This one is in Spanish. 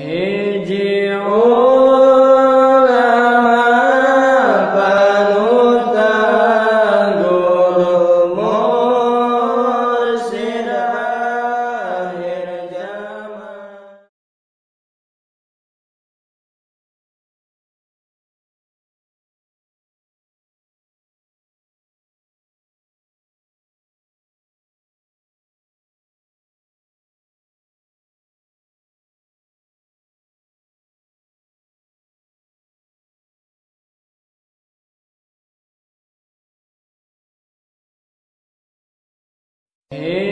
Hey. Hey.